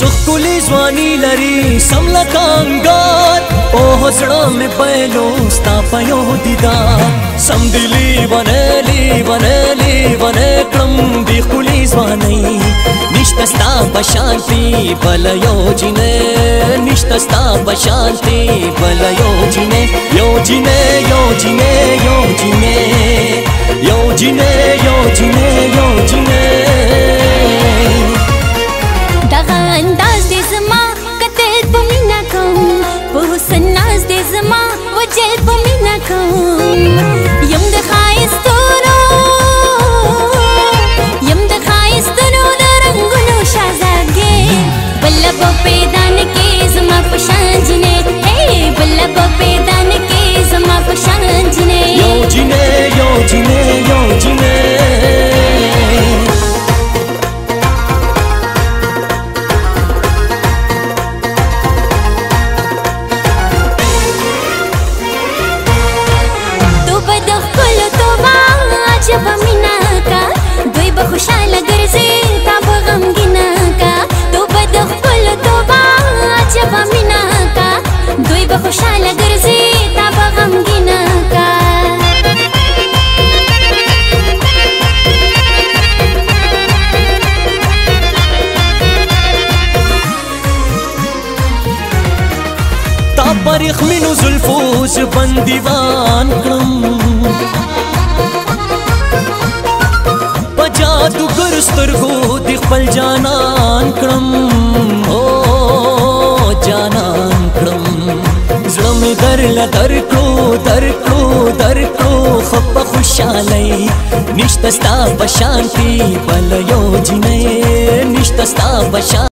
सुकुली ځواني لري سملکانګار او هزړه مې پېلو ستا په یو دیدار سم دلی ونلی ونلی ونه کړم دی خولي ځواني نشته ستا په شانتي بل یو جنې نشته ستا په شانتي بل یو جنې یو جنې یو جنې یو جنې یو جنې یو جنې जय तुम न कहूँ مریخ مینو زلفو ژبن دیوان کړم په جادو ګر سترګو د خپل جانان کړم او جانان کړم زړه مې درل درکو درکو درکو خپ خوشالۍ نشته ستا په شانتي بل یو جنې نشته ستا په